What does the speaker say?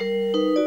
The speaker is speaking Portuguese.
Música